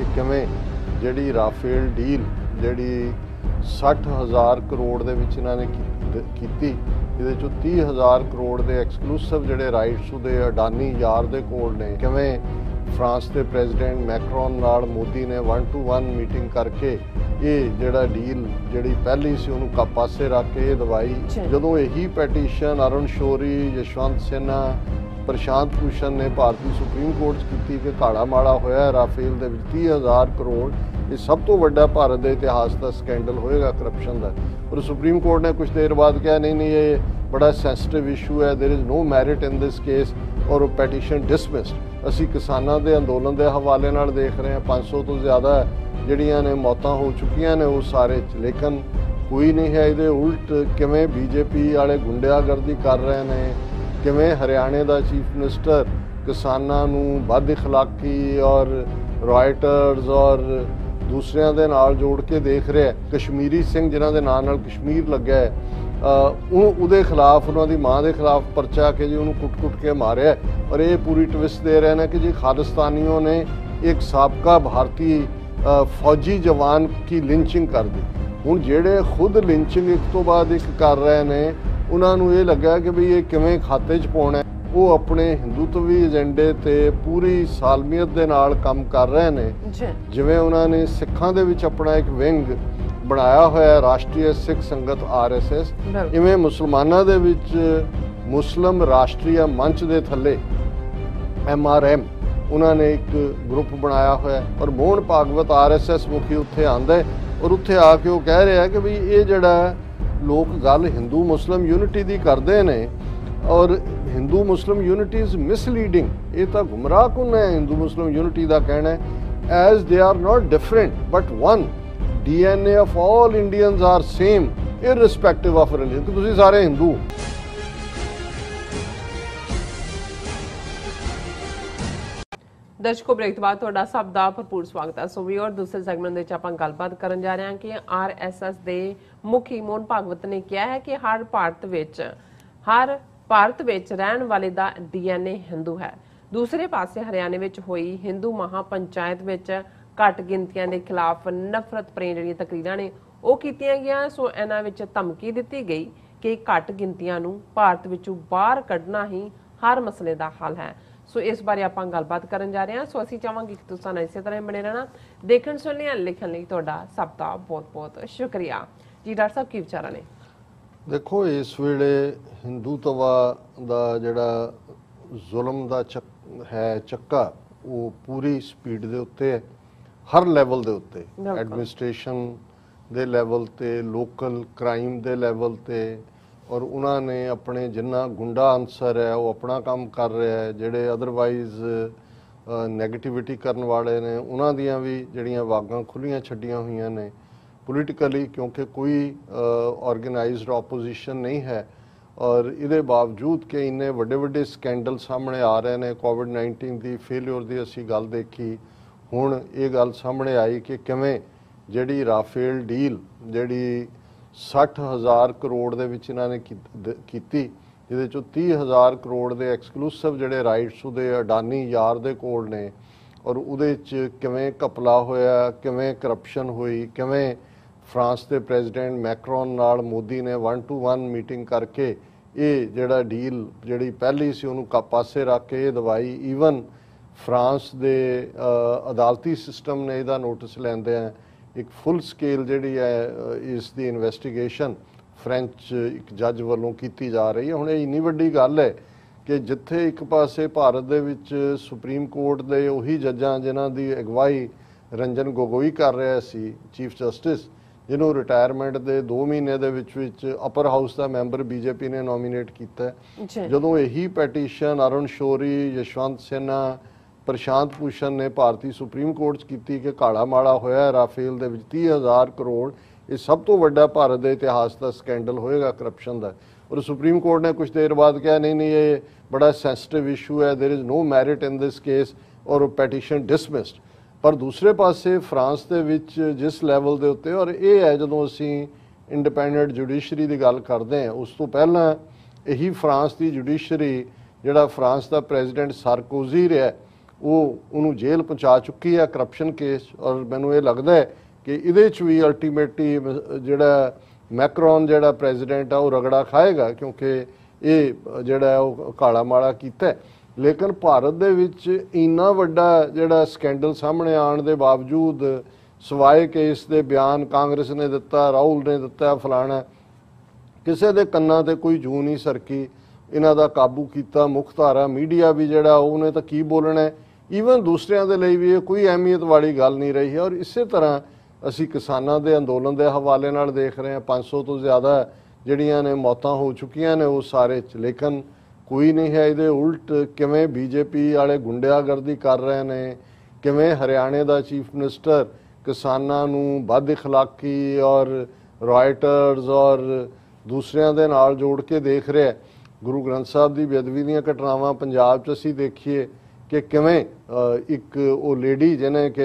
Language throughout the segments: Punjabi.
ਕਿ ਕਿਵੇਂ ਜਿਹੜੀ ਰਾਫੇਲ ਡੀਲ ਜਿਹੜੀ 60000 ਕਰੋੜ ਦੇ ਵਿੱਚ ਇਹਨਾਂ ਨੇ ਕੀਤੀ ਇਹਦੇ ਚੋਂ 30000 ਕਰੋੜ ਦੇ ਐਕਸਕਲੂਸਿਵ ਜਿਹੜੇ ਰਾਈਟਸ ਉਹਦੇ ਅਡਾਨੀ ਯਾਰ ਦੇ ਕੋਲ ਨੇ ਕਿਵੇਂ ਫਰਾਂਸ ਦੇ ਪ੍ਰੈਜ਼ੀਡੈਂਟ ਮੈਕਰੋਨ ਨਾਲ ਮੋਦੀ ਨੇ 1 ਟੂ 1 ਮੀਟਿੰਗ ਕਰਕੇ ਇਹ ਜਿਹੜਾ ਡੀਲ ਜਿਹੜੀ ਪਹਿਲੀ ਸੀ ਉਹਨੂੰ ਕਾ ਪਾਸੇ ਰੱਖ ਕੇ ਇਹ ਦਵਾਈ। ਜਦੋਂ ਇਹੀ ਪੈਟੀਸ਼ਨ ਅਰੁਣ ਸ਼ੋਰੀ ਯਸ਼ਵੰਤ ਸਿਨਹਾ ਪ੍ਰਸ਼ਾਂਤ ਭੂਸ਼ਣ ਨੇ ਭਾਰਤੀ ਸੁਪਰੀਮ ਕੋਰਟ 'ਚ ਕੀਤੀ ਕਿ ਕਾੜਾ ਮਾੜਾ ਹੋਇਆ ਹੈ ਰਾਫੇਲ ਦੇ ਵਿੱਚ 30000 ਕਰੋੜ ਇਹ ਸਭ ਤੋਂ ਵੱਡਾ ਭਾਰਤ ਦੇ ਇਤਿਹਾਸ ਦਾ ਸਕੈਂਡਲ ਹੋਏਗਾ ਕਰਪਸ਼ਨ ਦਾ ਪਰ ਸੁਪਰੀਮ ਕੋਰਟ ਨੇ ਕੁਝ ਦੇਰ ਬਾਅਦ ਕਿਹਾ ਨਹੀਂ ਨਹੀਂ ਇਹ ਬੜਾ ਸੈਂਸਿਟਿਵ ਇਸ਼ੂ ਹੈ there is no merit in this case ਔਰ ਉਹ ਪੈਟੀਸ਼ਨ ਡਿਸਮਿਸਡ ਅਸੀਂ ਕਿਸਾਨਾਂ ਦੇ ਅੰਦੋਲਨ ਦੇ ਹਵਾਲੇ ਨਾਲ ਦੇਖ ਰਹੇ ਹਾਂ 500 ਤੋਂ ਜ਼ਿਆਦਾ ਜਿਹੜੀਆਂ ਨੇ ਮੌਤਾਂ ਹੋ ਚੁੱਕੀਆਂ ਨੇ ਉਹ ਸਾਰੇ ਚ ਲੇਕਿਨ ਕੋਈ ਨਹੀਂ ਹੈ ਇਹਦੇ ਉਲਟ ਕਿਵੇਂ ਬੀਜੇਪੀ ਵਾਲੇ ਗੁੰਡਿਆਗਰਦੀ ਕਰ ਰਹੇ ਨੇ ਕਿਵੇਂ ਹਰਿਆਣੇ ਦਾ ਚੀਫ ਮਿਨਿਸਟਰ ਕਿਸਾਨਾਂ ਨੂੰ ਬਦ اخلاقی ਔਰ ਰਾਈਟਰਸ ਔਰ ਦੂਸਰਿਆਂ ਦੇ ਨਾਲ ਜੋੜ ਕੇ ਦੇਖ ਰਿਹਾ ਹੈ। ਕਸ਼ਮੀਰੀ ਸਿੰਘ ਜਿਨ੍ਹਾਂ ਦੇ ਨਾਂ ਨਾਲ ਕਸ਼ਮੀਰ ਲੱਗਾ ਹੈ ਅ, ਉਹ ਉਹਦੇ ਖਿਲਾਫ ਉਹਨਾਂ ਦੀ ਮਾਂ ਦੇ ਖਿਲਾਫ ਪਰਚਾ ਕੇ ਜੀ ਉਹਨੂੰ ਕੁੱਟ-ਕੁੱਟ ਕੇ ਮਾਰਿਆ ਹੈ। ਔਰ ਇਹ ਪੂਰੀ ਟਵਿਸਟ ਦੇ ਰਹੇ ਨੇ ਕਿ ਜੀ ਖਾਲਿਸਤਾਨੀਆਂ ਨੇ ਇੱਕ ਸਾਬਕਾ ਭਾਰਤੀ ਅ, ਫੌਜੀ ਜਵਾਨ ਕੀ ਲਿੰਚਿੰਗ ਕਰ ਦਿੱਤੀ ਹੁਣ ਜਿਹੜੇ ਖੁਦ ਲਿੰਚਿੰਗ ਇੱਕ ਤੋਂ ਬਾਅਦ ਇੱਕ ਕਰ ਰਹੇ ਨੇ ਉਹਨਾਂ ਨੂੰ ਇਹ ਲੱਗਾ ਕਿ ਵੀ ਇਹ ਕਿਵੇਂ ਖਾਤੇ 'ਚ ਪਾਉਣਾ। ਉਹ ਆਪਣੇ ਹਿੰਦੂਤਵੀ ਏਜੰਡੇ ਤੇ ਪੂਰੀ ਸਾਲਮੀਅਤ ਦੇ ਨਾਲ ਕੰਮ ਕਰ ਰਹੇ ਨੇ। ਜਿਵੇਂ ਉਹਨਾਂ ਨੇ ਸਿੱਖਾਂ ਦੇ ਵਿੱਚ ਆਪਣਾ ਇੱਕ ਵਿੰਗ ਬਣਾਇਆ ਹੋਇਆ ਹੈ ਰਾਸ਼ਟਰੀ ਸਿੱਖ ਸੰਗਤ ਆਰਐਸਐਸ। ਇਵੇਂ ਮੁਸਲਮਾਨਾਂ ਦੇ ਵਿੱਚ ਮੁਸਲਮ ਰਾਸ਼ਟਰੀ ਮੰਚ ਦੇ ਥੱਲੇ ਐਮਆਰਐਮ ਉਹਨਾਂ ਨੇ ਇੱਕ ਗਰੁੱਪ ਬਣਾਇਆ ਹੋਇਆ ਔਰ ਮੋਹਨ ਭਾਗਵਤ ਆਰਐਸਐਸ ਮੁਖੀ ਉੱਥੇ ਆਂਦਾ ਔਰ ਉੱਥੇ ਆ ਕੇ ਉਹ ਕਹਿ ਰਿਹਾ ਕਿ ਵੀ ਇਹ ਜਿਹੜਾ ਲੋਕ ਗੱਲ ਹਿੰਦੂ ਮੁਸਲਮ ਯੂਨਿਟੀ ਦੀ ਕਰਦੇ ਨੇ ਔਰ Hindu Muslim unity is misleading ਇਹ ਤਾਂ ਗੁੰਮਰਾਹ ਕੁਨ ਹੈ? ਹਿੰਦੂ ਮੁਸਲਮ ਯੂਨਿਟੀ ਦਾ ਕਹਿਣਾ ਹੈ। As they are not different but one DNA of all Indians are same irrespective of religion ਤੁਸੀਂ ਸਾਰੇ ਹਿੰਦੂ ਦਰਸ਼ਕੋ, ਬ੍ਰੇਕ ਤੋਂ ਬਾਅਦ ਤੁਹਾਡਾ ਸਭ ਦਾ ਭਰਪੂਰ ਸਵਾਗਤ ਹੈ। ਸੋ ਵੀ ਔਰ ਦੂਸਰੇ ਸੈਗਮੈਂਟ ਦੇ ਵਿੱਚ ਆਪਾਂ ਗੱਲਬਾਤ ਕਰਨ ਜਾ ਰਹੇ ਹਾਂ ਕਿ ਆਰਐਸਐਸ ਦੇ ਮੁਖੀ ਮੋਹਨ ਭਾਗਵਤ ਨੇ ਕਿਹਾ ਹੈ ਕਿ ਹਰ ਭਾਰਤ ਵਿੱਚ, ਹਰ ਭਾਰਤ ਵਿੱਚ ਰਹਿਣ ਵਾਲੇ ਦਾ ਡੀਐਨਏ ਹਿੰਦੂ ਹੈ। ਦੂਸਰੇ ਪਾਸੇ ਹਰਿਆਣੇ ਵਿੱਚ ਹੋਈ ਹਿੰਦੂ ਮਹਾਪੰਚਾਇਤ ਵਿੱਚ ਘੱਟ ਗਿਣਤੀਆਂ ਦੇ ਖਿਲਾਫ ਨਫ਼ਰਤ ਪ੍ਰੇਮ ਜਿਹੜੀਆਂ ਤਕਰੀਰਾਂ ਨੇ, ਉਹ ਕੀਤੀਆਂ ਗਈਆਂ। ਸੋ ਇਹਨਾਂ ਵਿੱਚ ਧਮਕੀ ਦਿੱਤੀ ਗਈ ਕਿ ਘੱਟ ਗਿਣਤੀਆਂ ਨੂੰ ਭਾਰਤ ਵਿੱਚੋਂ ਬਾਹਰ ਕੱਢਣਾ ਹੀ ਹਰ ਮਸਲੇ ਦਾ ਹੱਲ ਹੈ। ਸੋ ਇਸ ਬਾਰੇ ਆਪਾਂ ਗੱਲਬਾਤ ਕਰਨ ਜਾ ਰਹੇ ਹਾਂ। ਸੋ ਅਸੀਂ ਚਾਹਾਂਗੇ ਕਿ ਤੁਸੀਂ ਸਾਨੂੰ ਇਸੇ ਤਰ੍ਹਾਂ ਹੀ ਬਣੇ ਰਹਿਣਾ ਦੇਖਣ ਸੁਣਨ ਲਈ ਲਿਖਣ ਲਈ ਤੁਹਾਡਾ ਸਭ ਦਾ ਬਹੁਤ-ਬਹੁਤ ਸ਼ੁਕਰੀਆ। ਜੀ ਡਾਕਟਰ ਸਾਹਿਬ ਕੀ ਵਿਚਾਰਾਂ ਨੇ? ਦੇਖੋ ਇਸ ਵੇਲੇ ਹਿੰਦੂਤਵਾ ਦਾ ਜਿਹੜਾ ਜ਼ੁਲਮ ਦਾ ਚੱਕ- ਹੈ ਚੱਕਾ ਉਹ ਪੂਰੀ ਸਪੀਡ ਦੇ ਉੱਤੇ ਹੈ। ਹਰ ਲੈਵਲ ਦੇ ਉੱਤੇ। ਐਡਮਿਨਿਸਟ੍ਰੇਸ਼ਨ ਦੇ ਲੈਵਲ ਤੇ ਲੋਕਲ ਕ੍ਰਾਈਮ ਦੇ ਲੈਵਲ ਤੇ ਔਰ ਉਹਨਾਂ ਨੇ ਆਪਣੇ ਜਿੰਨਾ ਗੁੰਡਾ ਅਨਸਰ ਹੈ, ਉਹ ਆਪਣਾ ਕੰਮ ਕਰ ਰਿਹਾ ਹੈ, ਜਿਹੜੇ ਅਦਰਵਾਈਜ਼ ਨੈਗੇਟਿਵਿਟੀ ਕਰਨ ਵਾਲੇ ਨੇ, ਉਹਨਾਂ ਦੀਆਂ ਵੀ ਜਿਹੜੀਆਂ ਵਾਗਾਂ ਖੁੱਲੀਆਂ ਛੱਡੀਆਂ ਹੋਈਆਂ ਨੇ। ਪੋਲੀਟੀਕਲੀ ਕਿਉਂਕਿ ਕੋਈ ਆਰਗੇਨਾਈਜ਼ਡ ਆਪੋਜੀਸ਼ਨ ਨਹੀਂ ਹੈ। ਔਰ ਇਹਦੇ ਬਾਵਜੂਦ ਕਿ ਇੰਨੇ ਵੱਡੇ ਵੱਡੇ ਸਕੈਂਡਲ ਸਾਹਮਣੇ ਆ ਰਹੇ ਨੇ ਕੋਵਿਡ-19 ਦੀ ਫੇਲਿਅਰ ਦੀ ਅਸੀਂ ਗੱਲ ਦੇਖੀ, ਹੁਣ ਇਹ ਗੱਲ ਸਾਹਮਣੇ ਆਈ ਕਿ ਕਿਵੇਂ ਜਿਹੜੀ ਰਾਫੇਲ ਡੀਲ ਜਿਹੜੀ 60000 ਕਰੋੜ ਦੇ ਵਿੱਚ ਇਹਨਾਂ ਨੇ ਕੀ- ਕੀਤੀ, ਜਿਹਦੇ ਚੋਂ 30000 ਕਰੋੜ ਦੇ ਐਕਸਕਲੂਸਿਵ ਜਿਹੜੇ ਰਾਈਟਸ ਉਹਦੇ ਅਡਾਨੀ ਯਾਰ ਦੇ ਕੋਲ ਨੇ, ਔਰ ਉਹਦੇ ਚ ਕਿਵੇਂ ਘਪਲਾ ਹੋਇਆ, ਕਿਵੇਂ ਕਰਪਸ਼ਨ ਹੋਈ, ਕਿਵੇਂ ਫਰਾਂਸ ਦੇ ਪ੍ਰੈਜ਼ੀਡੈਂਟ ਮੈਕਰੋਨ ਨਾਲ ਮੋਦੀ ਨੇ 1 ਟੂ 1 ਮੀਟਿੰਗ ਕਰਕੇ ਇਹ ਜਿਹੜਾ ਡੀਲ ਜਿਹੜੀ ਪਹਿਲੀ ਸੀ ਉਹਨੂੰ ਕਾ, ਪਾਸੇ ਰੱਖ ਕੇ ਇਹ ਦਵਾਈ ਈਵਨ ਫਰਾਂਸ ਦੇ ਅਦਾਲਤੀ ਸਿਸਟਮ ਨੇ ਇਹਦਾ ਨੋਟਿਸ ਲੈਂਦੇ ਆ। ਇੱਕ ਫੁੱਲ ਸਕੇਲ ਜਿਹੜੀ ਹੈ ਇਸ ਦੀ ਇਨਵੈਸਟੀਗੇਸ਼ਨ ਫ੍ਰੈਂਚ ਇੱਕ ਜੱਜ ਵੱਲੋਂ ਕੀਤੀ ਜਾ ਰਹੀ ਹੈ। ਹੁਣ ਇਹ ਇੰਨੀ ਵੱਡੀ ਗੱਲ ਹੈ ਕਿ ਜਿੱਥੇ ਇੱਕ ਪਾਸੇ ਭਾਰਤ ਦੇ ਵਿੱਚ ਸੁਪਰੀਮ ਕੋਰਟ ਦੇ ਉਹੀ ਜੱਜਾਂ ਜਿਨ੍ਹਾਂ ਦੀ ਅਗਵਾਈ ਰੰਜਨ ਗੋਗੋਈ ਕਰ ਰਿਹਾ ਸੀ ਚੀਫ ਜਸਟਿਸ ਜਿਹਨੂੰ ਰਿਟਾਇਰਮੈਂਟ ਦੇ 2 ਮਹੀਨੇ ਦੇ ਵਿੱਚ ਵਿੱਚ ਅਪਰ ਹਾਊਸ ਦਾ ਮੈਂਬਰ ਬੀਜੇਪੀ ਨੇ ਨੋਮੀਨੇਟ ਕੀਤਾ ਜਦੋਂ ਇਹੀ ਪੈਟੀਸ਼ਨ ਅਰੁਣ ਸ਼ੋਰੀ ਯਸ਼ਵੰਤ ਸਿਨਹਾ ਪ੍ਰਸ਼ਾਂਤ ਭੂਸ਼ਣ ਨੇ ਭਾਰਤੀ ਸੁਪਰੀਮ ਕੋਰਟ 'ਚ ਕੀਤੀ ਕਿ ਕਾੜਾ ਮਾੜਾ ਹੋਇਆ ਹੈ ਰਾਫੇਲ ਦੇ ਵਿੱਚ 30000 ਕਰੋੜ ਇਹ ਸਭ ਤੋਂ ਵੱਡਾ ਭਾਰਤ ਦੇ ਇਤਿਹਾਸ ਦਾ ਸਕੈਂਡਲ ਹੋਏਗਾ ਕਰਪਸ਼ਨ ਦਾ ਔਰ ਸੁਪਰੀਮ ਕੋਰਟ ਨੇ ਕੁਝ ਦੇਰ ਬਾਅਦ ਕਿਹਾ ਨਹੀਂ ਨਹੀਂ ਇਹ ਬੜਾ ਸੈਂਸਿਟਿਵ ਇਸ਼ੂ ਹੈ there is no merit in this case ਔਰ ਉਹ ਪੈਟੀਸ਼ਨ ਡਿਸਮਿਸਡ ਪਰ ਦੂਸਰੇ ਪਾਸੇ ਫਰਾਂਸ ਦੇ ਵਿੱਚ ਜਿਸ ਲੈਵਲ ਦੇ ਉੱਤੇ ਔਰ ਇਹ ਹੈ ਜਦੋਂ ਅਸੀਂ ਇੰਡੀਪੈਂਡੈਂਟ ਜੁਡੀਸ਼ਰੀ ਦੀ ਗੱਲ ਕਰਦੇ ਹਾਂ ਉਸ ਤੋਂ ਪਹਿਲਾਂ ਇਹੀ ਫਰਾਂਸ ਦੀ ਜੁਡੀਸ਼ਰੀ ਜਿਹੜਾ ਫਰਾਂਸ ਦਾ ਪ੍ਰੈਜ਼ੀਡੈਂਟ ਸਾਰਕੋਜ਼ੀ ਰਿਹਾ ਉਹ ਉਹਨੂੰ ਜੇਲ੍ਹ ਪਹੁੰਚਾ ਚੁੱਕੀ ਹੈ ਕਰਪਸ਼ਨ ਕੇਸ ਔਰ ਮੈਨੂੰ ਇਹ ਲੱਗਦਾ ਹੈ ਕਿ ਇਹਦੇ ਚ ਵੀ ਅਲਟੀਮੇਟਲੀ ਜਿਹੜਾ ਮੈਕਰੋਨ ਜਿਹੜਾ ਪ੍ਰੈਜ਼ੀਡੈਂਟ ਆ, ਉਹ ਰਗੜਾ ਖਾਏਗਾ, ਕਿਉਂਕਿ ਇਹ ਜਿਹੜਾ ਉਹ ਕਾਲਾ ਮਾਲਾ ਕੀਤਾ ਲੇਕਿਨ ਭਾਰਤ ਦੇ ਵਿੱਚ ਇੰਨਾ ਵੱਡਾ ਜਿਹੜਾ ਸਕੈਂਡਲ ਸਾਹਮਣੇ ਆਉਣ ਦੇ ਬਾਵਜੂਦ ਸਵਾਏ ਕੇਸ ਦੇ ਬਿਆਨ ਕਾਂਗਰਸ ਨੇ ਦਿੱਤਾ, ਰਾਹੁਲ ਨੇ ਦਿੱਤਾ, ਫਲਾਣਾ ਕਿਸੇ ਦੇ ਕੰਨਾਂ ਤੇ ਕੋਈ ਜੂ ਨਹੀਂ ਸਰਕੀ। ਇਹਨਾਂ ਦਾ ਕਾਬੂ ਕੀਤਾ ਮੁੱਖ ਧਾਰਾ ਮੀਡੀਆ ਵੀ ਜਿਹੜਾ, ਉਹਨੇ ਤਾਂ ਕੀ ਬੋਲਣਾ ਈਵਨ ਦੂਸਰਿਆਂ ਦੇ ਲਈ ਵੀ ਇਹ ਕੋਈ ਅਹਿਮੀਅਤ ਵਾਲੀ ਗੱਲ ਨਹੀਂ ਰਹੀ ਹੈ ਔਰ ਇਸੇ ਤਰ੍ਹਾਂ ਅਸੀਂ ਕਿਸਾਨਾਂ ਦੇ ਅੰਦੋਲਨ ਦੇ ਹਵਾਲੇ ਨਾਲ ਦੇਖ ਰਹੇ ਹਾਂ। 500 ਤੋਂ ਜ਼ਿਆਦਾ ਜਿਹੜੀਆਂ ਨੇ ਮੌਤਾਂ ਹੋ ਚੁੱਕੀਆਂ ਨੇ ਉਹ ਸਾਰੇ ਚ ਲੇਕਿਨ ਕੋਈ ਨਹੀਂ ਹੈ। ਇਹਦੇ ਉਲਟ ਕਿਵੇਂ ਬੀਜੇਪੀ ਵਾਲੇ ਗੁੰਡਿਆਗਰਦੀ ਕਰ ਰਹੇ ਨੇ, ਕਿਵੇਂ ਹਰਿਆਣੇ ਦਾ ਚੀਫ ਮਿਨਿਸਟਰ ਕਿਸਾਨਾਂ ਨੂੰ ਵੱਧ ਇਖਲਾਕੀ ਔਰ ਰਾਇਟਰਸ ਔਰ ਦੂਸਰਿਆਂ ਦੇ ਨਾਲ ਜੋੜ ਕੇ ਦੇਖ ਰਿਹਾ ਗੁਰੂ ਗ੍ਰੰਥ ਸਾਹਿਬ ਦੀ ਬੇਅਦਬੀ ਦੀਆਂ ਘਟਨਾਵਾਂ ਪੰਜਾਬ 'ਚ ਅਸੀਂ ਦੇਖੀਏ ਕਿ ਕਿਵੇਂ ਇੱਕ ਉਹ ਲੇਡੀ ਜਿਹਨੇ ਕਿ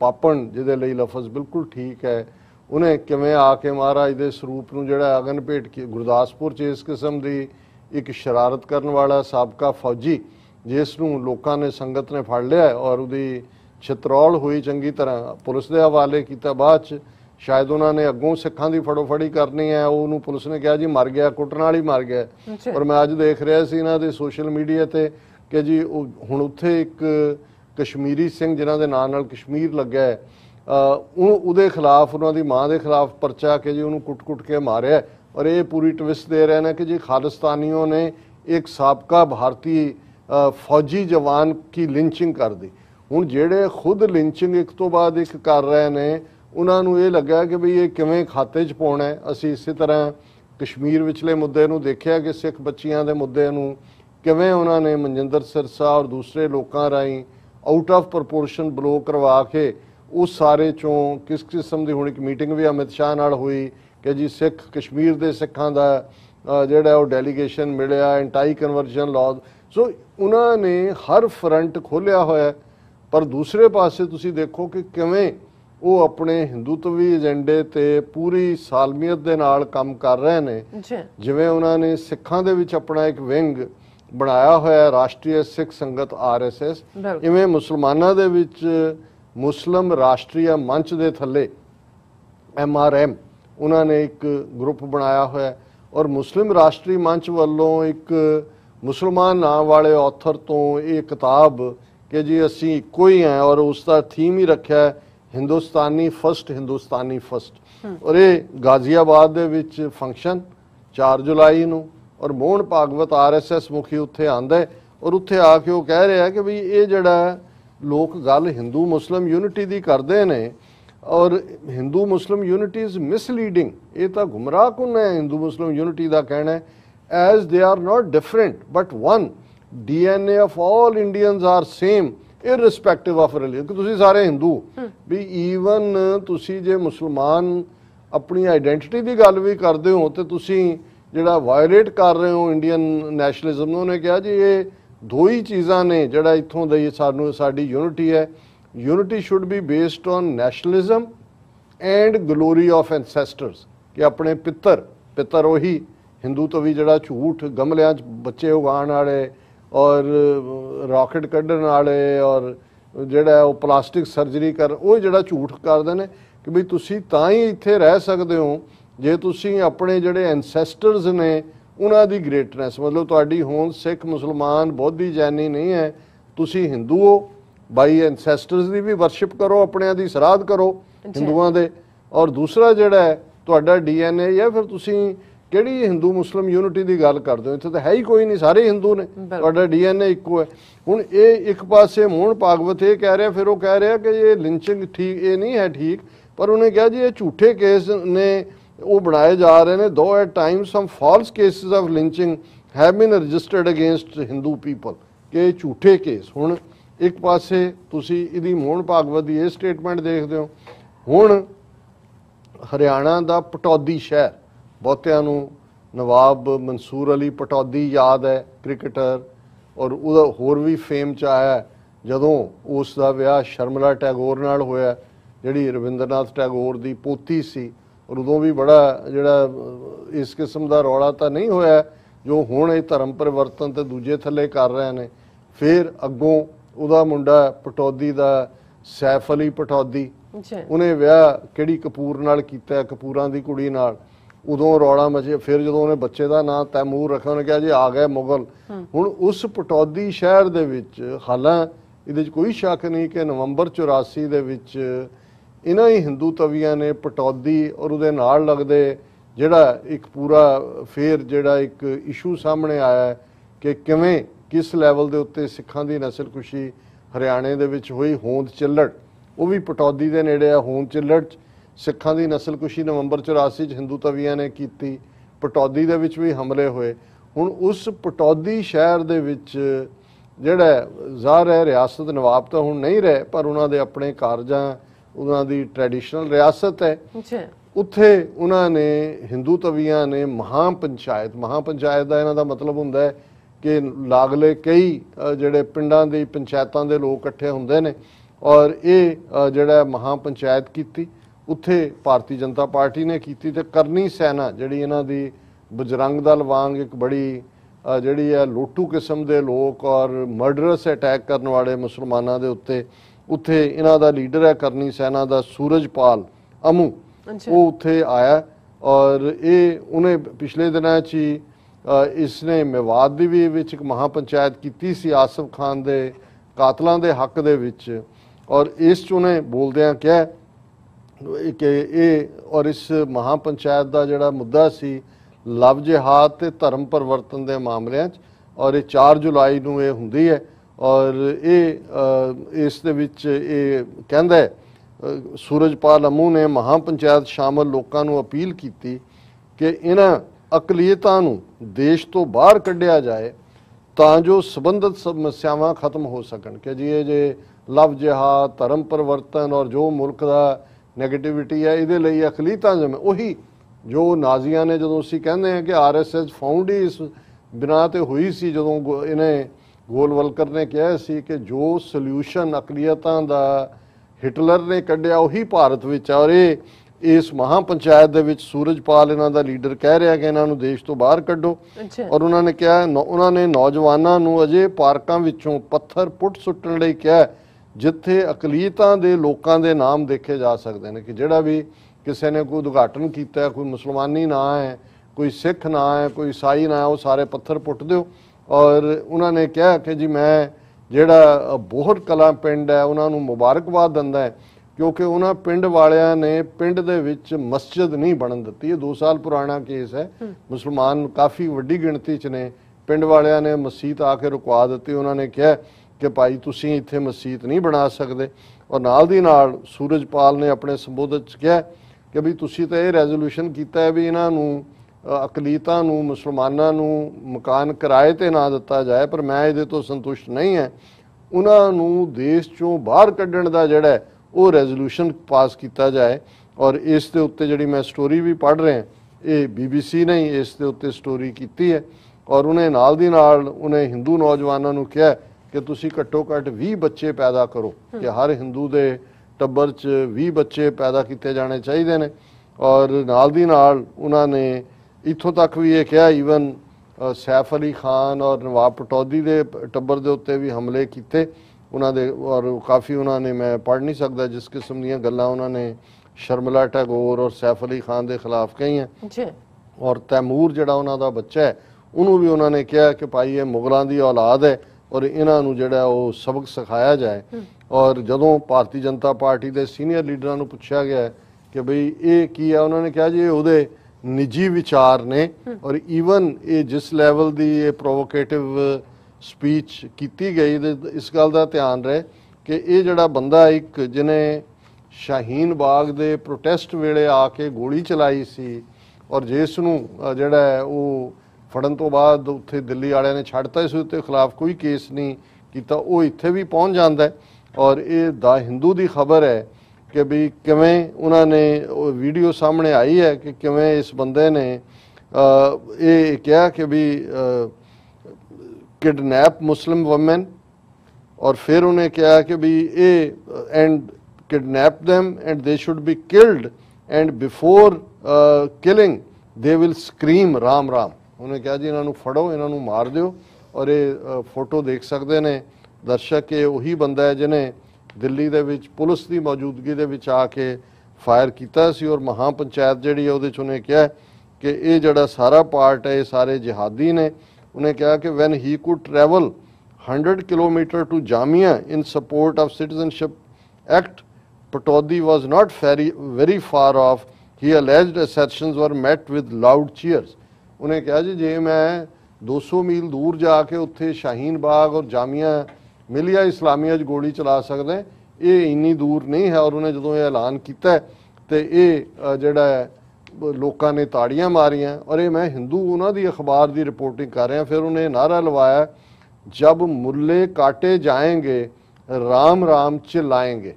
ਪਾਪਣ ਜਿਹਦੇ ਲਈ ਲਫ਼ਜ਼ ਬਿਲਕੁਲ ਠੀਕ ਹੈ ਉਹਨੇ ਕਿਵੇਂ ਆ ਕੇ ਮਹਾਰਾਜ ਦੇ ਸਰੂਪ ਨੂੰ ਜਿਹੜਾ ਅਗਨ ਭੇਟ ਕੀ ਗੁਰਦਾਸਪੁਰ 'ਚ ਇਸ ਕਿਸਮ ਦੀ ਇੱਕ ਸ਼ਰਾਰਤ ਕਰਨ ਵਾਲਾ ਸਾਬਕਾ ਫੌਜੀ ਜਿਸ ਨੂੰ ਲੋਕਾਂ ਨੇ ਸੰਗਤ ਨੇ ਫੜ ਲਿਆ ਔਰ ਉਹਦੀ ਛਤਰੌਲ ਹੋਈ ਚੰਗੀ ਤਰ੍ਹਾਂ ਪੁਲਿਸ ਦੇ ਹਵਾਲੇ ਕੀਤਾ ਬਾਅਦ ਚ ਸ਼ਾਇਦ ਉਹਨਾਂ ਨੇ ਅੱਗੋਂ ਸਿੱਖਾਂ ਦੀ ਫੜੋਫੜੀ ਕਰਨੀ ਹੈ ਉਹਨੂੰ ਪੁਲਿਸ ਨੇ ਕਿਹਾ ਜੀ ਮਰ ਗਿਆ ਕੁੱਟਣ ਹੀ ਮਰ ਗਿਆ। ਔਰ ਮੈਂ ਅੱਜ ਦੇਖ ਰਿਹਾ ਸੀ ਇਹਨਾਂ ਦੇ ਸੋਸ਼ਲ ਮੀਡੀਆ ਤੇ ਕਿ ਜੀ ਉਹ ਹੁਣ ਉੱਥੇ ਇੱਕ ਕਸ਼ਮੀਰੀ ਸਿੰਘ ਜਿਨ੍ਹਾਂ ਦੇ ਨਾਂ ਨਾਲ ਕਸ਼ਮੀਰ ਲੱਗਾ ਹੈ ਉਹ ਉਹਦੇ ਖਿਲਾਫ, ਉਹਨਾਂ ਦੀ ਮਾਂ ਦੇ ਖਿਲਾਫ ਪਰਚਾ ਕਿ ਜੀ ਉਹਨੂੰ ਕੁੱਟ-ਕੁੱਟ ਕੇ ਮਾਰਿਆ ਔਰ ਇਹ ਪੂਰੀ ਟਵਿਸਟ ਦੇ ਰਹੇ ਨੇ ਕਿ ਜੀ ਖਾਲਿਸਤਾਨੀਆਂ ਨੇ ਇੱਕ ਸਾਬਕਾ ਭਾਰਤੀ ਫੌਜੀ ਜਵਾਨ ਕੀ ਲਿੰਚਿੰਗ ਕਰ ਦੀ ਹੁਣ ਜਿਹੜੇ ਖੁਦ ਲਿੰਚਿੰਗ ਇੱਕ ਤੋਂ ਬਾਅਦ ਇੱਕ ਕਰ ਰਹੇ ਨੇ, ਉਹਨਾਂ ਨੂੰ ਇਹ ਲੱਗਾ ਕਿ ਵੀ ਇਹ ਕਿਵੇਂ ਖਾਤੇ 'ਚ ਪਾਉਣਾ ਅਸੀਂ ਇਸੇ ਤਰ੍ਹਾਂ ਕਸ਼ਮੀਰ ਵਿਚਲੇ ਮੁੱਦੇ ਨੂੰ ਦੇਖਿਆ ਕਿ ਸਿੱਖ ਬੱਚੀਆਂ ਦੇ ਮੁੱਦੇ ਨੂੰ ਕਿਵੇਂ ਉਹਨਾਂ ਨੇ ਮਨਜਿੰਦਰ ਸਿਰਸਾ ਔਰ ਦੂਸਰੇ ਲੋਕਾਂ ਰਾਹੀਂ ਆਊਟ ਆਫ ਪ੍ਰੋਪੋਰਸ਼ਨ ਬਲੋ ਕਰਵਾ ਕੇ ਉਸ ਸਾਰੇ ਚੋਂ ਕਿਸ ਕਿਸਮ ਦੀ ਹੁਣ ਇੱਕ ਮੀਟਿੰਗ ਵੀ ਅਮਿਤ ਸ਼ਾਹ ਨਾਲ ਹੋਈ ਕਿ ਜੀ ਸਿੱਖ ਕਸ਼ਮੀਰ ਦੇ ਸਿੱਖਾਂ ਦਾ ਜਿਹੜਾ ਉਹ ਡੈਲੀਗੇਸ਼ਨ ਮਿਲਿਆ ਐਂਟਾਈ ਕਨਵਰਜਨ ਲਾਅ ਸੋ ਉਹਨਾਂ ਨੇ ਹਰ ਫਰੰਟ ਖੋਲਿਆ ਹੋਇਆ। ਪਰ ਦੂਸਰੇ ਪਾਸੇ ਤੁਸੀਂ ਦੇਖੋ ਕਿ ਕਿਵੇਂ ਉਹ ਆਪਣੇ ਹਿੰਦੂਤਵੀ ਏਜੰਡੇ ਤੇ ਪੂਰੀ ਸਾਲਮੀਅਤ ਦੇ ਨਾਲ ਕੰਮ ਕਰ ਰਹੇ ਨੇ। ਜਿਵੇਂ ਉਹਨਾਂ ਨੇ ਸਿੱਖਾਂ ਦੇ ਵਿੱਚ ਆਪਣਾ ਇੱਕ ਵਿੰਗ ਬਣਾਇਆ ਹੋਇਆ ਰਾਸ਼ਟਰੀ ਸਿੱਖ ਸੰਗਤ ਆਰਐਸਐਸ। ਇਵੇਂ ਮੁਸਲਮਾਨਾਂ ਦੇ ਵਿੱਚ ਮੁਸਲਮ ਰਾਸ਼ਟਰੀ ਮੰਚ ਦੇ ਥੱਲੇ ਐਮਆਰਐਮ ਉਹਨਾਂ ਨੇ ਇੱਕ ਗਰੁੱਪ ਬਣਾਇਆ ਹੋਇਆ ਔਰ ਮੁਸਲਿਮ ਰਾਸ਼ਟਰੀ ਮੰਚ ਵੱਲੋਂ ਇੱਕ ਮੁਸਲਮਾਨ ਨਾਮ ਵਾਲੇ ਆਥਰ ਤੋਂ ਇਹ ਕਿਤਾਬ ਕਿ ਜੀ ਅਸੀਂ ਇੱਕੋ ਹੀ ਹਾਂ ਔਰ ਉਸ ਦਾ ਥੀਮ ਹੀ ਰੱਖਿਆ ਹੈ ਹਿੰਦੁਸਤਾਨੀ ਫਸਟ ਹਿੰਦੁਸਤਾਨੀ ਫਸਟ। ਔਰ ਇਹ ਗਾਜ਼ੀਆਬਾਦ ਦੇ ਵਿੱਚ ਫੰਕਸ਼ਨ 4 ਜੁਲਾਈ ਨੂੰ ਔਰ ਮੋਹਨ ਭਾਗਵਤ ਆਰਐਸਐਸ ਮੁਖੀ ਉੱਥੇ ਆਂਦਾ ਹੈ ਔਰ ਉੱਥੇ ਆ ਕੇ ਉਹ ਕਹਿ ਰਿਹਾ ਕਿ ਵੀ ਇਹ ਜਿਹੜਾ ਲੋਕ ਗੱਲ ਹਿੰਦੂ ਮੁਸਲਮ ਯੂਨਿਟੀ ਦੀ ਕਰਦੇ ਨੇ ਔਰ Hindu Muslim unity is misleading ਇਹ ਤਾਂ ਗੁੰਮਰਾਹਕੁਨ ਹੈ? ਹਿੰਦੂ ਮੁਸਲਮ ਯੂਨਿਟੀ ਦਾ ਕਹਿਣਾ ਹੈ। As they are not different but one DNA of all Indians are same irrespective of religion ਕਿ ਤੁਸੀਂ ਸਾਰੇ ਹਿੰਦੂ ਵੀ ਈਵਨ ਤੁਸੀਂ ਜੇ ਮੁਸਲਮਾਨ ਆਪਣੀ ਆਇਡੈਂਟੀਟੀ ਦੀ ਗੱਲ ਵੀ ਕਰਦੇ ਹੋ ਤੇ ਤੁਸੀਂ ਜਿਹੜਾ ਵਾਇਲੇਟ ਕਰ ਰਹੇ ਹੋ ਇੰਡੀਅਨ ਨੈਸ਼ਨਲਿਜ਼ਮ ਨੂੰ, ਉਹਨੇ ਕਿਹਾ ਜੀ, ਇਹ ਦੋ ਹੀ ਚੀਜ਼ਾਂ ਨੇ ਜਿਹੜਾ ਇੱਥੋਂ ਦੀ ਸਾਨੂੰ, ਸਾਡੀ ਯੂਨਿਟੀ ਹੈ। Unity should be based on nationalism and glory of ancestors ਕਿ ਆਪਣੇ ਪਿੱਤਰ ਪਿੱਤਰ ਉਹੀ ਹਿੰਦੂ ਤੋਂ ਵੀ ਜਿਹੜਾ ਝੂਠ ਗਮਲਿਆਂ 'ਚ ਬੱਚੇ ਉਗਾਉਣ ਵਾਲੇ ਔਰ ਰਾਕਟ ਕੱਢਣ ਵਾਲੇ ਔਰ ਜਿਹੜਾ ਉਹ ਪਲਾਸਟਿਕ ਸਰਜਰੀ ਕਰ, ਉਹ ਜਿਹੜਾ ਝੂਠ ਕਰਦੇ ਨੇ, ਕਿ ਵੀ ਤੁਸੀਂ ਤਾਂ ਹੀ ਇੱਥੇ ਰਹਿ ਸਕਦੇ ਹੋ ਜੇ ਤੁਸੀਂ ਆਪਣੇ ਜਿਹੜੇ ਐਂਸੈਸਟਰਸ ਨੇ ਉਹਨਾਂ ਦੀ ਗ੍ਰੇਟਨੈਸ ਮਤਲਬ ਤੁਹਾਡੀ ਹੋਂਦ ਸਿੱਖ ਮੁਸਲਮਾਨ ਬੋਧੀ ਜੈਨੀ ਨਹੀਂ ਹੈ ਤੁਸੀਂ ਹਿੰਦੂ ਹੋ ਬਾਈ ਐਂਸੈਸਟਰਸ ਦੀ ਵੀ ਵਰਸ਼ਿਪ ਕਰੋ ਆਪਣਿਆਂ ਦੀ ਸਰਾਧ ਕਰੋ ਹਿੰਦੂਆਂ ਦੇ। ਔਰ ਦੂਸਰਾ ਜਿਹੜਾ ਹੈ ਤੁਹਾਡਾ ਡੀਐਨਏ ਜਾਂ ਫਿਰ ਤੁਸੀਂ ਕਿਹੜੀ ਹਿੰਦੂ ਮੁਸਲਮ ਯੂਨਿਟੀ ਦੀ ਗੱਲ ਕਰਦੇ ਹੋ? ਇੱਥੇ ਤਾਂ ਹੈ ਹੀ ਕੋਈ ਨਹੀਂ ਸਾਰੇ ਹਿੰਦੂ ਨੇ। ਤੁਹਾਡਾ ਡੀਐਨਏ ਇੱਕੋ ਹੈ। ਹੁਣ ਇਹ ਇੱਕ ਪਾਸੇ ਮੋਹਨ ਭਾਗਵਤ ਇਹ ਕਹਿ ਰਿਹਾ ਫਿਰ ਉਹ ਕਹਿ ਰਿਹਾ ਕਿ ਇਹ ਲਿੰਚਿੰਗ ਠੀਕ ਇਹ ਨਹੀਂ ਹੈ ਠੀਕ ਪਰ ਉਹਨੇ ਕਿਹਾ ਜੀ ਇਹ ਝੂਠੇ ਕੇਸ ਨੇ ਉਹ ਬਣਾਏ ਜਾ ਰਹੇ ਨੇ though at time some false cases of lynching have been registered against Hindu people ਕਿ ਇਹ ਝੂਠੇ ਕੇਸ ਹੁਣ ਇੱਕ ਪਾਸੇ ਤੁਸੀਂ ਇਹਦੀ ਮੋਹਨ ਭਾਗਵਤ ਦੀ ਇਹ ਸਟੇਟਮੈਂਟ ਦੇਖਦੇ ਹੋ। ਹੁਣ ਹਰਿਆਣਾ ਦਾ ਪਟੌਦੀ ਸ਼ਹਿਰ, ਬਹੁਤਿਆਂ ਨੂੰ ਨਵਾਬ ਮਨਸੂਰ ਅਲੀ ਪਟੌਦੀ ਯਾਦ ਹੈ ਕ੍ਰਿਕਟਰ ਔਰ ਉਹਦਾ ਹੋਰ ਵੀ ਫੇਮ ਚ ਆਇਆ ਜਦੋਂ ਉਸ ਦਾ ਵਿਆਹ ਸ਼ਰਮਲਾ ਟੈਗੋਰ ਨਾਲ ਹੋਇਆ, ਜਿਹੜੀ ਰਵਿੰਦਰਨਾਥ ਟੈਗੋਰ ਦੀ ਪੋਤੀ ਸੀ ਔਰ ਉਦੋਂ ਵੀ ਬੜਾ ਜਿਹੜਾ ਇਸ ਕਿਸਮ ਦਾ ਰੌਲਾ ਤਾਂ ਨਹੀਂ ਹੋਇਆ ਜੋ ਹੁਣ ਇਹ ਧਰਮ ਪਰਿਵਰਤਨ ਤੇ ਦੂਜੇ ਥੱਲੇ ਕਰ ਰਹੇ ਨੇ। ਫਿਰ ਅੱਗੋਂ ਉਹਦਾ ਮੁੰਡਾ ਪਟੌਦੀ ਦਾ ਸੈਫ ਅਲੀ ਪਟੌਦੀ ਉਹਨੇ ਵਿਆਹ ਕਿਹੜੀ ਕਪੂਰ ਨਾਲ ਕੀਤਾ ਕਪੂਰਾਂ ਦੀ ਕੁੜੀ ਨਾਲ। ਉਦੋਂ ਰੌਲਾ ਮਚੇ ਫਿਰ ਜਦੋਂ ਉਹਨੇ ਬੱਚੇ ਦਾ ਨਾਂ ਤੈਮੂਰ ਰੱਖਿਆ ਉਹਨੇ ਕਿਹਾ ਜੀ ਆ ਗਏ ਮੁਗਲ। ਹੁਣ ਉਸ ਪਟੌਦੀ ਸ਼ਹਿਰ ਦੇ ਵਿੱਚ ਹਾਲਾਂ ਇਹਦੇ 'ਚ ਕੋਈ ਸ਼ੱਕ ਨਹੀਂ ਕਿ ਨਵੰਬਰ 84 ਦੇ ਵਿੱਚ ਇਹਨਾਂ ਹੀ ਹਿੰਦੂ ਤਵੀਆਂ ਨੇ ਪਟੌਦੀ ਔਰ ਉਹਦੇ ਨਾਲ ਲੱਗਦੇ ਜਿਹੜਾ ਇੱਕ ਪੂਰਾ ਫੇਰ ਜਿਹੜਾ ਇੱਕ ਇਸ਼ੂ ਸਾਹਮਣੇ ਆਇਆ ਹੈ ਕਿ ਕਿਵੇਂ, ਕਿਸ ਲੈਵਲ ਦੇ ਉੱਤੇ ਸਿੱਖਾਂ ਦੀ ਨਸਲਕੁਸ਼ੀ ਹਰਿਆਣੇ ਦੇ ਵਿੱਚ ਹੋਈ, ਹੋਂਦ ਚਿੱਲੜ ਉਹ ਵੀ ਪਟੌਦੀ ਦੇ ਨੇੜੇ ਆ, ਹੋਂਦ ਚਿੱਲੜ 'ਚ। ਸਿੱਖਾਂ ਦੀ ਨਸਲਕੁਸ਼ੀ ਨਵੰਬਰ 84 ਚ ਹਿੰਦੂ ਤਵੀਆਂ ਨੇ ਕੀਤੀ। ਪਟੌਦੀ ਦੇ ਵਿੱਚ ਵੀ ਹਮਲੇ ਹੋਏ। ਹੁਣ ਉਸ ਪਟੌਦੀ ਸ਼ਹਿਰ ਦੇ ਵਿੱਚ ਜਿਹੜਾ ਜ਼ਾਹਰ ਹੈ, ਰਿਆਸਤ ਨਵਾਬ ਤਾਂ ਹੁਣ ਨਹੀਂ ਰਹੇ, ਪਰ ਉਹਨਾਂ ਦੇ ਆਪਣੇ ਕਾਰਜਾਂ ਉਹਨਾਂ ਦੀ ਟ੍ਰੈਡੀਸ਼ਨਲ ਰਿਆਸਤ ਹੈ। ਅੱਛਾ। ਉੱਥੇ ਉਹਨਾਂ ਨੇ ਹਿੰਦੂ ਤਵੀਆਂ ਨੇ ਮਹਾ ਪੰਚਾਇਤ ਮਹਾ ਪੰਚਾਇਤ ਦਾ ਇਹਨਾਂ ਦਾ ਮਤਲਬ ਹੁੰਦਾ ਹੈ ਕਿ ਲਾਗਲੇ ਕਈ ਜਿਹੜੇ ਪਿੰਡਾਂ ਦੀ ਪੰਚਾਇਤਾਂ ਦੇ ਲੋਕ ਇਕੱਠੇ ਹੁੰਦੇ ਨੇ ਔਰ ਇਹ ਜਿਹੜਾ ਮਹਾ ਪੰਚਾਇਤ ਕੀਤੀ ਉੱਥੇ ਭਾਰਤੀ ਜਨਤਾ ਪਾਰਟੀ ਨੇ ਕੀਤੀ ਤੇ ਕਰਨੀ ਸੈਨਾ ਜਿਹੜੀ ਇਹਨਾਂ ਦੀ ਬਜਰੰਗ ਦਲ ਵਾਂਗ ਇੱਕ ਬੜੀ ਜਿਹੜੀ ਹੈ ਲੋਟੂ ਕਿਸਮ ਦੇ ਲੋਕ ਔਰ ਮਰਡਰਸ ਅਟੈਕ ਕਰਨ ਵਾਲੇ ਮੁਸਲਮਾਨਾਂ ਦੇ ਉੱਤੇ ਉੱਥੇ ਇਹਨਾਂ ਦਾ ਲੀਡਰ ਹੈ ਕਰਨੀ ਸੈਨਾ ਦਾ ਸੂਰਜਪਾਲ ਅਮੂ। ਉਹ ਉੱਥੇ ਆਇਆ ਔਰ ਇਹ ਉਹਨੇ ਪਿਛਲੇ ਦਿਨਾਂ 'ਚ ਹੀ ਅ, ਇਸਨੇ ਮੇਵਾਤ ਦੀ ਵੀ ਵਿੱਚ ਇੱਕ ਮਹਾ ਪੰਚਾਇਤ ਕੀਤੀ ਸੀ ਆਸਫ ਖਾਨ ਦੇ ਕਾਤਲਾਂ ਦੇ ਹੱਕ ਦੇ ਵਿੱਚ ਔਰ ਇਸ 'ਚ ਉਹਨੇ ਬੋਲਦਿਆਂ ਕਿਹਾ ਕਿ ਇਹ ਔਰ ਇਸ ਮਹਾ ਪੰਚਾਇਤ ਦਾ ਜਿਹੜਾ ਮੁੱਦਾ ਸੀ ਲਵ ਜਿਹਾਦ ਤੇ ਧਰਮ ਪਰਿਵਰਤਨ ਦੇ ਮਾਮਲਿਆਂ 'ਚ ਔਰ ਇਹ 4 ਜੁਲਾਈ ਨੂੰ ਇਹ ਹੁੰਦੀ ਹੈ। ਔਰ ਇਹ ਇਸ ਦੇ ਵਿੱਚ ਇਹ ਕਹਿੰਦਾ ਹੈ ਸੂਰਜਪਾਲ ਅਮੂ ਨੇ ਮਹਾ ਪੰਚਾਇਤ ਸ਼ਾਮਲ ਲੋਕਾਂ ਨੂੰ ਅਪੀਲ ਕੀਤੀ ਕਿ ਇਹਨਾਂ ਅਕਲੀਅਤਾਂ ਨੂੰ ਦੇਸ਼ ਤੋਂ ਬਾਹਰ ਕੱਢਿਆ ਜਾਏ ਤਾਂ ਜੋ ਸਬੰਧਤ ਸਮੱਸਿਆਵਾਂ ਖਤਮ ਹੋ ਸਕਣ। ਕਿ ਜੀ ਇਹ ਜੇ ਲਵ ਜਿਹਾਦ, ਧਰਮ ਪਰਿਵਰਤਨ ਔਰ ਜੋ ਮੁਲਕ ਦਾ 네ਗੇਟਿਵਿਟੀ ਹੈ, ਇਹਦੇ ਲਈ ਅਕਲੀਤਾਂ ਜਿਵੇਂ ਉਹੀ ਜੋ ਨਾਜ਼ੀਆਂ ਨੇ ਜਦੋਂ ਅਸੀਂ ਕਹਿੰਦੇ ਹਾਂ ਕਿ ਆਰਐਸਐਸ ਫਾਊਂਡ ਹੀ ਇਸ ਬਿਨਾ ਤੇ ਹੋਈ ਸੀ, ਜਦੋਂ ਗੋ- ਇਹਨੇ ਗੋਲਵਲਕਰ ਨੇ ਕਿਹਾ ਸੀ ਕਿ ਜੋ ਸੋਲੂਸ਼ਨ ਅਕਲੀਅਤਾਂ ਦਾ ਹਿਟਲਰ ਨੇ ਕੱਢਿਆ ਉਹੀ ਭਾਰਤ ਵਿੱਚ ਆ ਔਰ ਇਹ ਇਸ ਮਹਾ ਪੰਚਾਇਤ ਦੇ ਵਿੱਚ ਸੂਰਜਪਾਲ ਇਹਨਾਂ ਦਾ ਲੀਡਰ ਕਹਿ ਰਿਹਾ ਕਿ ਇਹਨਾਂ ਨੂੰ ਦੇਸ਼ ਤੋਂ ਬਾਹਰ ਕੱਢੋ। ਔਰ ਉਹਨਾਂ ਨੇ ਕਿਹਾ ਉਹਨਾਂ ਨੇ ਨੌਜਵਾਨਾਂ ਨੂੰ ਅਜੇ ਪਾਰਕਾਂ ਵਿੱਚੋਂ ਪੱਥਰ ਪੁੱਟ ਸੁੱਟਣ ਲਈ ਕਿਹਾ ਜਿੱਥੇ ਅਕਲੀਤਾਂ ਦੇ ਲੋਕਾਂ ਦੇ ਨਾਮ ਦੇਖੇ ਜਾ ਸਕਦੇ ਨੇ ਕਿ ਜਿਹੜਾ ਵੀ ਕਿਸੇ ਨੇ ਕੋਈ ਉਦਘਾਟਨ ਕੀਤਾ ਕੋਈ ਮੁਸਲਮਾਨੀ ਨਾਂ ਹੈ ਕੋਈ ਸਿੱਖ ਨਾਂ ਹੈ ਕੋਈ ਈਸਾਈ ਨਾਂ ਹੈ ਉਹ ਸਾਰੇ ਪੱਥਰ ਪੁੱਟ ਦਿਓ। ਔਰ ਉਹਨਾਂ ਨੇ ਕਿਹਾ ਕਿ ਜੀ ਮੈਂ ਜਿਹੜਾ ਬੋਹਰ ਕਲਾਂ ਪਿੰਡ ਹੈ ਉਹਨਾਂ ਨੂੰ ਮੁਬਾਰਕਬਾਦ ਦਿੰਦਾ ਹੈ ਕਿਉਂਕਿ ਉਹਨਾਂ ਪਿੰਡ ਵਾਲਿਆਂ ਨੇ ਪਿੰਡ ਦੇ ਵਿੱਚ ਮਸਜਿਦ ਨਹੀਂ ਬਣਨ ਦਿੱਤੀ। ਇਹ 2 ਸਾਲ ਪੁਰਾਣਾ ਕੇਸ ਹੈ। ਮੁਸਲਮਾਨ ਕਾਫੀ ਵੱਡੀ ਗਿਣਤੀ 'ਚ ਨੇ। ਪਿੰਡ ਵਾਲਿਆਂ ਨੇ ਮਸਜਿਦ ਆ ਕੇ ਰੁਕਵਾ ਦਿੱਤੀ। ਉਹਨਾਂ ਨੇ ਕਿਹਾ ਕਿ ਭਾਈ ਤੁਸੀਂ ਇੱਥੇ ਮਸਜਿਦ ਨਹੀਂ ਬਣਾ ਸਕਦੇ। ਔਰ ਨਾਲ ਦੀ ਨਾਲ ਸੂਰਜਪਾਲ ਨੇ ਆਪਣੇ ਸੰਬੋਧਨ 'ਚ ਕਿਹਾ ਕਿ ਵੀ ਤੁਸੀਂ ਤਾਂ ਇਹ ਰੈਜ਼ੋਲੂਸ਼ਨ ਕੀਤਾ ਹੈ ਵੀ ਇਹਨਾਂ ਨੂੰ ਅਕਲੀਤਾਂ ਨੂੰ, ਮੁਸਲਮਾਨਾਂ ਨੂੰ ਮਕਾਨ ਕਿਰਾਏ ਤੇ ਨਾ ਦਿੱਤਾ ਜਾਏ, ਪਰ ਮੈਂ ਇਹਦੇ ਤੋਂ ਸੰਤੁਸ਼ਟ ਨਹੀਂ ਹੈ। ਉਹਨਾਂ ਨੂੰ ਦੇਸ਼ ਚੋਂ ਬਾਹਰ ਕੱਢਣ ਦਾ ਜਿਹੜਾ ਉਹ ਰੈਜ਼ੋਲੂਸ਼ਨ ਪਾਸ ਕੀਤਾ ਜਾਏ। ਔਰ ਇਸ ਦੇ ਉੱਤੇ ਜਿਹੜੀ ਮੈਂ ਸਟੋਰੀ ਵੀ ਪੜ੍ਹ ਰਿਹਾ ਇਹ ਬੀਬੀਸੀ ਨੇ ਹੀ ਇਸ ਦੇ ਉੱਤੇ ਸਟੋਰੀ ਕੀਤੀ ਹੈ। ਔਰ ਉਹਨੇ ਨਾਲ ਦੀ ਨਾਲ ਉਹਨੇ ਹਿੰਦੂ ਨੌਜਵਾਨਾਂ ਨੂੰ ਕਿਹਾ ਕਿ ਤੁਸੀਂ ਘੱਟੋ ਘੱਟ 20 ਬੱਚੇ ਪੈਦਾ ਕਰੋ, ਕਿ ਹਰ ਹਿੰਦੂ ਦੇ ਟੱਬਰ 'ਚ 20 ਬੱਚੇ ਪੈਦਾ ਕੀਤੇ ਜਾਣੇ ਚਾਹੀਦੇ ਨੇ। ਔਰ ਨਾਲ ਦੀ ਨਾਲ ਉਹਨਾਂ ਨੇ ਇੱਥੋਂ ਤੱਕ ਵੀ ਇਹ ਕਿਹਾ ਈਵਨ ਸੈਫ ਅਲੀ ਖਾਨ ਔਰ ਨਵਾਬ ਪਟੌਦੀ ਦੇ ਟੱਬਰ ਦੇ ਉੱਤੇ ਵੀ ਹਮਲੇ ਕੀਤੇ। ਉਹਨਾਂ ਦੇ ਔਰ ਕਾਫੀ ਉਹਨਾਂ ਨੇ ਮੈਂ ਪੜ੍ਹ ਨਹੀਂ ਸਕਦਾ ਜਿਸ ਕਿਸਮ ਦੀਆਂ ਗੱਲਾਂ ਉਹਨਾਂ ਨੇ ਸ਼ਰਮਲਾ ਟੈਗੋਰ ਔਰ ਸੈਫ ਅਲੀ ਖਾਨ ਦੇ ਖਿਲਾਫ ਕਹੀਆਂ। ਅੱਛਾ ਔਰ ਤੈਮੂਰ ਜਿਹੜਾ ਉਹਨਾਂ ਦਾ ਬੱਚਾ ਹੈ ਉਹਨੂੰ ਵੀ ਉਹਨਾਂ ਨੇ ਕਿਹਾ ਕਿ ਭਾਈ ਇਹ ਮੁਗਲਾਂ ਦੀ ਔਲਾਦ ਹੈ ਔਰ ਇਹਨਾਂ ਨੂੰ ਜਿਹੜਾ ਉਹ ਸਬਕ ਸਿਖਾਇਆ ਜਾਏ। ਔਰ ਜਦੋਂ ਭਾਰਤੀ ਜਨਤਾ ਪਾਰਟੀ ਦੇ ਸੀਨੀਅਰ ਲੀਡਰਾਂ ਨੂੰ ਪੁੱਛਿਆ ਗਿਆ ਕਿ ਬਈ ਇਹ ਕੀ ਹੈ ਉਹਨਾਂ ਨੇ ਕਿਹਾ ਜੀ ਇਹ ਉਹਦੇ ਨਿੱਜੀ ਵਿਚਾਰ ਨੇ ਔਰ ਈਵਨ ਇਹ ਜਿਸ ਲੈਵਲ ਦੀ ਇਹ ਪ੍ਰੋਵੋਕੇਟਿਵ ਸਪੀਚ ਕੀਤੀ ਗਈ ਇਸ ਗੱਲ ਦਾ ਧਿਆਨ ਰਹੇ ਕਿ ਇਹ ਜਿਹੜਾ ਬੰਦਾ ਇੱਕ ਜਿਨੇ ਸ਼ਾਹੀਨ ਬਾਗ ਦੇ ਪ੍ਰੋਟੈਸਟ ਵੇਲੇ ਆ ਕੇ ਗੋਲੀ ਚਲਾਈ ਸੀ ਔਰ ਜਿਸ ਨੂੰ ਜਿਹੜਾ ਉਹ ਫੜਨ ਤੋਂ ਬਾਅਦ ਉੱਥੇ ਦਿੱਲੀ ਵਾਲਿਆਂ ਨੇ ਛੱਡਤਾ ਇਸ ਉੱਤੇ ਖਿਲਾਫ ਕੋਈ ਕੇਸ ਨਹੀਂ ਕੀਤਾ ਉਹ ਇੱਥੇ ਵੀ ਪਹੁੰਚ ਜਾਂਦਾ ਔਰ ਇਹ ਦਾ ਹਿੰਦੂ ਦੀ ਖਬਰ ਹੈ ਕਿ ਵੀ ਕਿਵੇਂ ਉਹਨਾਂ ਨੇ ਉਹ ਵੀਡੀਓ ਸਾਹਮਣੇ ਆਈ ਹੈ ਕਿ ਕਿਵੇਂ ਇਸ ਬੰਦੇ ਨੇ ਇਹ ਕਿਹਾ ਕਿ ਵੀ ਕਿਡਨੈਪ ਮੁਸਲਿਮ ਔਮਨ ਔਰ ਫਿਰ ਉਹਨੇ ਕਿਹਾ ਕਿ ਵੀ ਇਹ and kidnap them and they should be killed and before killing they will scream Ram Ram ਉਹਨੇ ਕਿਹਾ ਜੀ ਇਹਨਾਂ ਨੂੰ ਫੜੋ, ਇਹਨਾਂ ਨੂੰ ਮਾਰ ਦਿਓ ਔਰ ਇਹ ਫੋਟੋ ਦੇਖ ਸਕਦੇ ਨੇ, ਦਰਸ਼ਕ ਇਹ ਉਹੀ ਬੰਦਾ ਹੈ ਜਿਨੇ ਦਿੱਲੀ ਦੇ ਵਿੱਚ ਪੁਲਿਸ ਦੀ ਮੌਜੂਦਗੀ ਦੇ ਵਿੱਚ ਆ ਕੇ ਫਾਇਰ ਕੀਤਾ ਸੀ ਔਰ ਮਹਾ ਪੰਚਾਇਤ ਜਿਹੜੀ ਹੈ ਉਹਦੇ ਚ ਉਹਨੇ ਕਿਹਾ ਕਿ ਇਹ ਜਿਹੜਾ ਸਾਰਾ ਪਾਰਟ ਹੈ ਇਹ ਸਾਰੇ ਜਿਹਾਦੀ ਨੇ। ਉਹਨੇ ਕਿਹਾ ਕਿ when he could travel 100 kilometre to Jamia in support of citizenship act Pataudi was not very, very far off he alleged assertions were met with loud cheers ਉਹਨੇ ਕਿਹਾ ਜੀ ਜੇ ਮੈਂ 200 ਮੀਲ ਦੂਰ ਜਾ ਕੇ ਉੱਥੇ ਸ਼ਾਹੀਨ ਬਾਗ ਔਰ ਜਾਮੀਆ ਮਿਲਿਆ ਇਸਲਾਮੀਆ 'ਚ ਗੋਲੀ ਚਲਾ ਸਕਦਾ। ਇਹ ਇੰਨੀ ਦੂਰ ਨਹੀਂ ਹੈ ਔਰ ਉਹਨੇ ਜਦੋਂ ਇਹ ਐਲਾਨ ਕੀਤਾ ਤੇ ਇਹ ਜਿਹੜਾ ਹੈ ਲੋਕਾਂ ਨੇ ਤਾੜੀਆਂ ਮਾਰੀਆਂ। ਔਰ ਇਹ ਮੈਂ ਹਿੰਦੂ ਉਹਨਾਂ ਦੀ ਅਖਬਾਰ ਦੀ ਰਿਪੋਰਟਿੰਗ ਕਰ ਰਿਹਾ ਫਿਰ ਉਹਨੇ ਨਾਰਾ ਲਵਾਇਆ ਜਬ ਮੁੱਲੇ ਕਾਟੇ ਜਾਏਂਗੇ ਰਾਮ ਰਾਮ ਚਿਲਾਏਂਗੇ।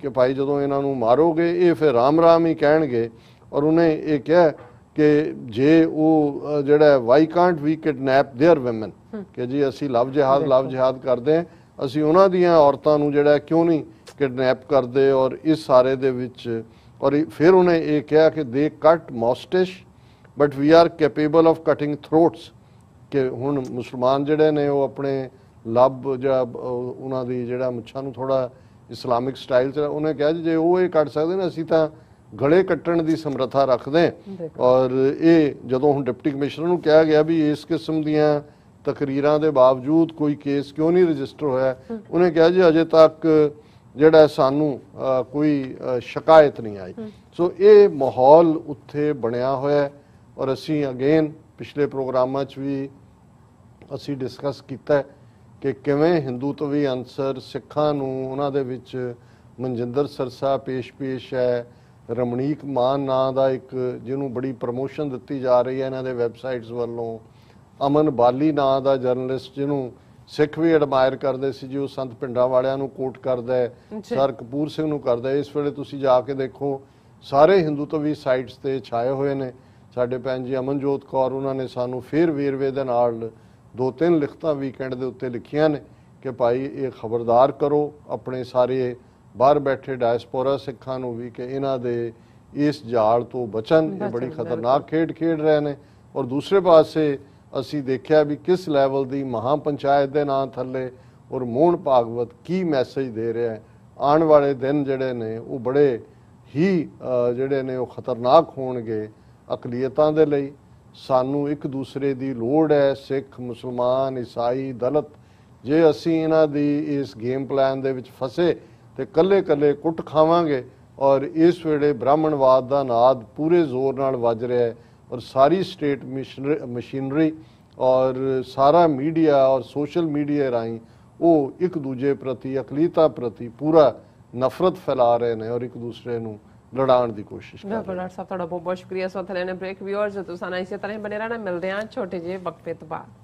ਕਿ ਭਾਈ ਜਦੋਂ ਇਹਨਾਂ ਨੂੰ ਮਾਰੋਗੇ ਇਹ ਫਿਰ ਰਾਮ ਰਾਮ ਹੀ ਕਹਿਣਗੇ। ਔਰ ਉਹਨੇ ਇਹ ਕਿਹਾ ਕਿ ਜੇ ਉਹ ਅ, ਜਿਹੜਾ why can't we kidnap their woman ਕਿ ਜੀ ਅਸੀਂ ਲਵ ਜਿਹਾਦ ਲਵ ਜਿਹਾਦ ਕਰਦੇ ਹਾਂ ਅਸੀਂ ਉਹਨਾਂ ਦੀਆਂ ਔਰਤਾਂ ਨੂੰ ਜਿਹੜਾ ਹੈ ਕਿਉਂ ਨਹੀਂ ਕਿਡਨੈਪ ਕਰਦੇ ਔਰ ਇਸ ਸਾਰੇ ਦੇ ਵਿੱਚ ਔਰ ਇਹ- ਫਿਰ ਉਹਨੇ ਇਹ ਕਿਹਾ ਕਿ they cut moustache but we are capable of cutting throats ਕਿ ਹੁਣ ਮੁਸਲਮਾਨ ਜਿਹੜੇ ਨੇ ਉਹ ਆਪਣੇ ਲੱਭ ਜਿਹੜਾ ਉਹ- ਉਹਨਾਂ ਦੀ ਜਿਹੜਾ ਮੁੱਛਾਂ ਨੂੰ ਥੋੜਾ ਇਸਲਾਮਿਕ ਸਟਾਈਲ ਚ ਉਹਨੇ ਕਿਹਾ ਜੀ ਜੇ ਉਹ ਇਹ ਕੱਟ ਸਕਦੇ ਨੇ ਅਸੀਂ ਤਾਂ ਗਲੇ ਕੱਟਣ ਦੀ ਸਮਰੱਥਾ ਰੱਖਦੇ। ਔਰ ਇਹ ਜਦੋਂ ਹੁਣ ਡਿਪਟੀ ਕਮਿਸ਼ਨਰ ਨੂੰ ਕਿਹਾ ਗਿਆ ਵੀ ਇਸ ਕਿਸਮ ਦੀਆਂ ਤਕਰੀਰਾਂ ਦੇ ਬਾਵਜੂਦ ਕੋਈ ਕੇਸ ਕਿਉਂ ਨਹੀਂ ਰਜਿਸਟਰ ਹੋਇਆ ਉਹਨੇ ਕਿਹਾ ਜੀ ਅਜੇ ਤੱਕ ਜਿਹੜਾ ਸਾਨੂੰ ਕੋਈ ਸ਼ਿਕਾਇਤ ਨਹੀਂ ਆਈ। ਸੋ ਇਹ ਮਾਹੌਲ ਉੱਥੇ ਬਣਿਆ ਹੋਇਆ ਔਰ ਅਸੀਂ ਅਗੇਨ ਪਿਛਲੇ ਪ੍ਰੋਗਰਾਮਾਂ 'ਚ ਵੀ ਅਸੀਂ ਡਿਸਕਸ ਕੀਤਾ ਕਿ ਕਿਵੇਂ ਹਿੰਦੂਤਵੀ ਅੰਸਰ ਸਿੱਖਾਂ ਨੂੰ ਉਹਨਾਂ ਦੇ ਵਿੱਚ ਮਨਜਿੰਦਰ ਸਰਸਾ ਪੇਸ਼-ਪੇਸ਼ ਹੈ ਰਮਣੀਕ ਮਾਨ ਨਾਂ ਦਾ ਇੱਕ ਜਿਹਨੂੰ ਬੜੀ ਪ੍ਰਮੋਸ਼ਨ ਦਿੱਤੀ ਜਾ ਰਹੀ ਹੈ ਇਹਨਾਂ ਦੇ ਵੈਬਸਾਈਟਸ ਵੱਲੋਂ। ਅਮਨ ਬਾਲੀ ਨਾਂ ਦਾ ਜਰਨਲਿਸਟ ਜਿਹਨੂੰ ਸਿੱਖ ਵੀ ਐਡਮਾਇਰ ਕਰਦੇ ਸੀ ਜੀ ਉਹ ਸੰਤ ਪਿੰਡਾਂ ਵਾਲਿਆਂ ਨੂੰ ਕੋਟ ਕਰਦਾ ਹੈ। ਸਰ ਕਪੂਰ ਸਿੰਘ ਨੂੰ ਕਰਦਾ ਹੈ। ਇਸ ਵੇਲੇ ਤੁਸੀਂ ਜਾ ਕੇ ਦੇਖੋ ਸਾਰੇ ਹਿੰਦੂਤਵੀ ਸਾਈਟਸ ਤੇ ਛਾਏ ਹੋਏ ਨੇ। ਸਾਡੇ ਭੈਣ ਜੀ ਅਮਨਜੋਤ ਕੌਰ ਉਹਨਾਂ ਨੇ ਸਾਨੂੰ ਫੇਰ ਵੇਰਵੇ ਦੇ ਨਾਲ ਦੋ ਤਿੰਨ ਲਿਖਤਾਂ ਵੀਕਐਂਡ ਦੇ ਉੱਤੇ ਲਿਖੀਆਂ ਨੇ ਕਿ ਭਾਈ ਇਹ ਖਬਰਦਾਰ ਕਰੋ ਆਪਣੇ ਸਾਰੇ ਬਾਹਰ ਬੈਠੇ ਡਾਇਸਪੋਰਾ ਸਿੱਖਾਂ ਨੂੰ ਵੀ ਕਿ ਇਹਨਾਂ ਦੇ ਇਸ ਜਾਲ ਤੋਂ ਬਚਣ ਇਹ ਬੜੀ ਖਤਰਨਾਕ ਖੇਡ ਖੇਡ ਰਹੇ ਨੇ। ਔਰ ਦੂਸਰੇ ਪਾਸੇ ਅਸੀਂ ਦੇਖਿਆ ਵੀ ਕਿਸ ਲੈਵਲ ਦੀ ਮਹਾ ਪੰਚਾਇਤ ਦੇ ਨਾਂ ਥੱਲੇ ਔਰ ਮੋਹਨ ਭਾਗਵਤ ਕੀ ਮੈਸੇਜ ਦੇ ਰਿਹਾ ਹੈ। ਆਉਣ ਵਾਲੇ ਦਿਨ ਜਿਹੜੇ ਨੇ ਉਹ ਬੜੇ ਹੀ ਜਿਹੜੇ ਨੇ ਉਹ ਖਤਰਨਾਕ ਹੋਣਗੇ ਅਕਲੀਅਤਾਂ ਦੇ ਲਈ। ਸਾਨੂੰ ਇੱਕ ਦੂਸਰੇ ਦੀ ਲੋੜ ਹੈ ਸਿੱਖ ਮੁਸਲਮਾਨ ਈਸਾਈ ਦਲਿਤ। ਜੇ ਅਸੀਂ ਇਹਨਾਂ ਦੀ ਇਸ ਗੇਮ ਪਲਾਨ ਦੇ ਵਿੱਚ ਫਸੇ ਤੇ ਕੱਲੇ ਕੱਲੇ ਕੁੱਟ ਖਾਵਾਂਗੇ ਔਰ ਇਸ ਵੇਲੇ ਬ੍ਰਾਹਮਣਵਾਦ ਦਾ ਨਾਦ ਪੂਰੇ ਜ਼ੋਰ ਨਾਲ ਵੱਜ ਰਿਹਾ ਹੈ ਔਰ ਸਾਰੀ ਸਟੇਟ ਮਸ਼ੀਨਰੀ ਔਰ ਸਾਰਾ ਮੀਡੀਆ ਔਰ ਸੋਸ਼ਲ ਮੀਡੀਆ ਰਾਹੀਂ ਉਹ ਇੱਕ ਦੂਜੇ ਪ੍ਰਤੀ ਅਕਲੀਤਾ ਪ੍ਰਤੀ ਪੂਰਾ ਨਫ਼ਰਤ ਫੈਲਾ ਰਹੇ ਨੇ ਔਰ ਇੱਕ ਦੂਸਰੇ ਨੂੰ ਲੜਾਉਣ ਦੀ ਕੋਸ਼ਿਸ਼ ਕਰ ਰਹੇ ਨੇ। ਬਿਲਕੁਲ ਡਾਕਟਰ ਸਾਹਿਬ ਤੁਹਾਡਾ ਬਹੁਤ ਬਹੁਤ ਸ਼ੁਕਰੀਆ। ਸੋ ਥਲੇ ਨੇ ਬ੍ਰੇਕ ਵਿਊਅਰਸ ਤੁਸੀਂ ਸਾਨੂੰ ਇਸੇ ਤਰ੍ਹਾਂ ਬਨੇ ਰਹਿਣਾ। ਮਿਲਦੇ ਹਾਂ ਛੋਟੇ ਜਿਹੇ ਵਕਫੇ ਤੋਂ ਬਾਅਦ।